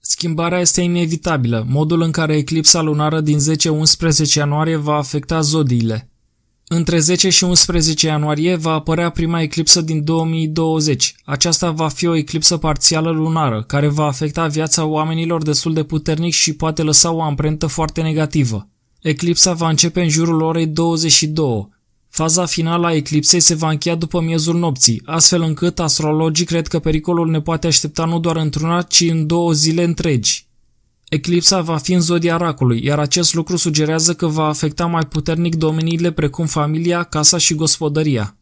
Schimbarea este inevitabilă, modul în care eclipsa lunară din 10-11 ianuarie va afecta zodiile. Între 10 și 11 ianuarie va apărea prima eclipsă din 2020. Aceasta va fi o eclipsă parțială lunară, care va afecta viața oamenilor destul de puternic și poate lăsa o amprentă foarte negativă. Eclipsa va începe în jurul orei 22. Faza finală a eclipsei se va încheia după miezul nopții, astfel încât astrologii cred că pericolul ne poate aștepta nu doar într-una, ci în două zile întregi. Eclipsa va fi în zodia racului, iar acest lucru sugerează că va afecta mai puternic domeniile precum familia, casa și gospodăria.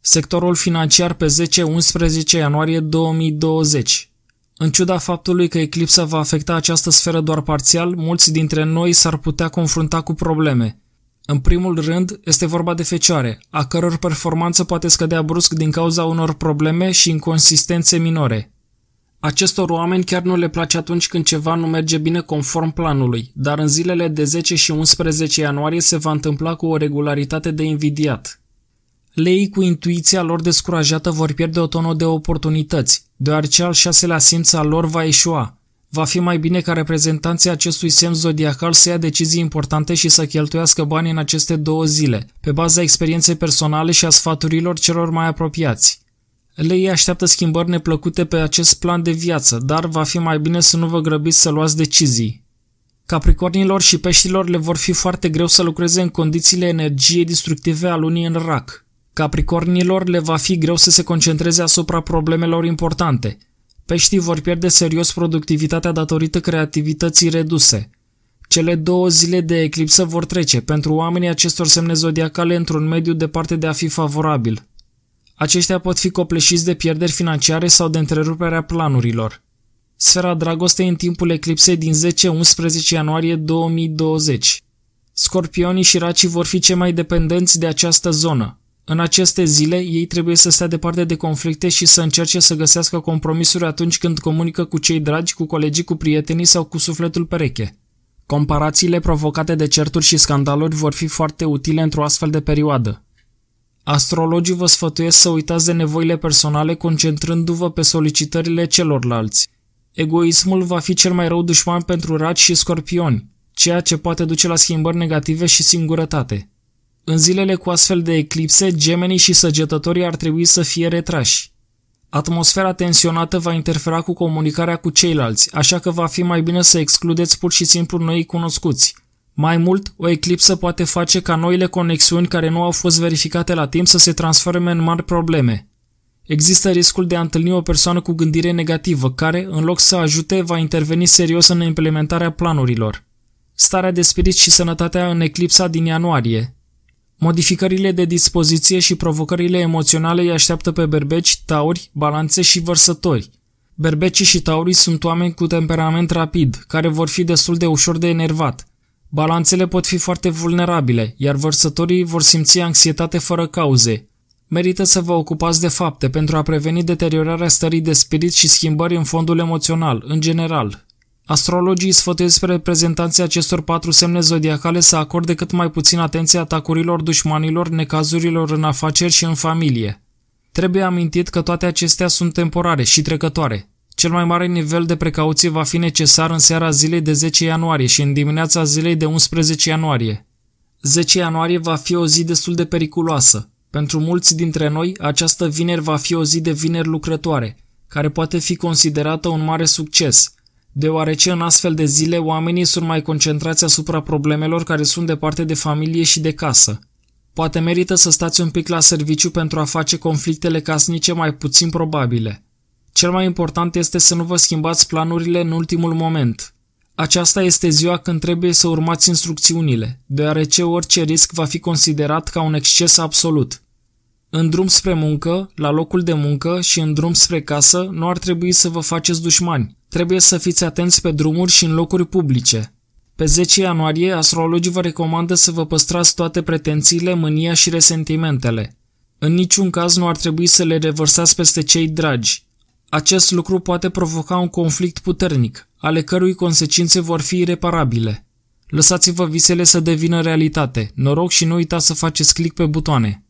Sectorul financiar pe 10-11 ianuarie 2020 În ciuda faptului că eclipsa va afecta această sferă doar parțial, mulți dintre noi s-ar putea confrunta cu probleme. În primul rând, este vorba de fecioare, a căror performanță poate scădea brusc din cauza unor probleme și inconsistențe minore. Acestor oameni chiar nu le place atunci când ceva nu merge bine conform planului, dar în zilele de 10 și 11 ianuarie se va întâmpla cu o regularitate de invidiat. Leii cu intuiția lor descurajată vor pierde o tonă de oportunități, deoarece al șaselea simț al lor va eșua. Va fi mai bine ca reprezentanții acestui semn zodiacal să ia decizii importante și să cheltuiască bani în aceste două zile, pe baza experienței personale și a sfaturilor celor mai apropiați. Lei așteaptă schimbări neplăcute pe acest plan de viață, dar va fi mai bine să nu vă grăbiți să luați decizii. Capricornilor și peștilor le vor fi foarte greu să lucreze în condițiile energiei destructive a lunii în rac. Capricornilor le va fi greu să se concentreze asupra problemelor importante. Peștii vor pierde serios productivitatea datorită creativității reduse. Cele două zile de eclipsă vor trece pentru oamenii acestor semne zodiacale într-un mediu departe de a fi favorabil. Aceștia pot fi copleșiți de pierderi financiare sau de întreruperea planurilor. Sfera dragostei în timpul eclipsei din 10-11 ianuarie 2020. Scorpionii și racii vor fi cei mai dependenți de această zonă. În aceste zile, ei trebuie să stea departe de conflicte și să încerce să găsească compromisuri atunci când comunică cu cei dragi, cu colegii, cu prietenii sau cu sufletul pereche. Comparațiile provocate de certuri și scandaluri vor fi foarte utile într-o astfel de perioadă. Astrologii vă sfătuiesc să uitați de nevoile personale concentrându-vă pe solicitările celorlalți. Egoismul va fi cel mai rău dușman pentru raci și scorpioni, ceea ce poate duce la schimbări negative și singurătate. În zilele cu astfel de eclipse, gemenii și săgetătorii ar trebui să fie retrași. Atmosfera tensionată va interfera cu comunicarea cu ceilalți, așa că va fi mai bine să excludeți pur și simplu noi cunoscuți – mai mult, o eclipsă poate face ca noile conexiuni care nu au fost verificate la timp să se transforme în mari probleme. Există riscul de a întâlni o persoană cu gândire negativă care, în loc să ajute, va interveni serios în implementarea planurilor. Starea de spirit și sănătatea în eclipsa din ianuarie. Modificările de dispoziție și provocările emoționale îi așteaptă pe berbeci, tauri, balanțe și vărsători. Berbecii și taurii sunt oameni cu temperament rapid, care vor fi destul de ușor de enervat – Balanțele pot fi foarte vulnerabile, iar vărsătorii vor simți anxietate fără cauze. Merită să vă ocupați de fapte pentru a preveni deteriorarea stării de spirit și schimbări în fondul emoțional, în general. Astrologii sfătuiesc pe reprezentanții acestor patru semne zodiacale să acorde cât mai puțin atenție atacurilor dușmanilor, necazurilor în afaceri și în familie. Trebuie amintit că toate acestea sunt temporare și trecătoare. Cel mai mare nivel de precauție va fi necesar în seara zilei de 10 ianuarie și în dimineața zilei de 11 ianuarie. 10 ianuarie va fi o zi destul de periculoasă. Pentru mulți dintre noi, această vineri va fi o zi de vineri lucrătoare, care poate fi considerată un mare succes, deoarece în astfel de zile oamenii sunt mai concentrați asupra problemelor care sunt departe de familie și de casă. Poate merită să stați un pic la serviciu pentru a face conflictele casnice mai puțin probabile. Cel mai important este să nu vă schimbați planurile în ultimul moment. Aceasta este ziua când trebuie să urmați instrucțiunile, deoarece orice risc va fi considerat ca un exces absolut. În drum spre muncă, la locul de muncă și în drum spre casă nu ar trebui să vă faceți dușmani. Trebuie să fiți atenți pe drumuri și în locuri publice. Pe 10 ianuarie, astrologii vă recomandă să vă păstrați toate pretențiile, mânia și resentimentele. În niciun caz nu ar trebui să le revărsați peste cei dragi. Acest lucru poate provoca un conflict puternic, ale cărui consecințe vor fi ireparabile. Lăsați-vă visele să devină realitate. Noroc și nu uitați să faceți click pe butoane.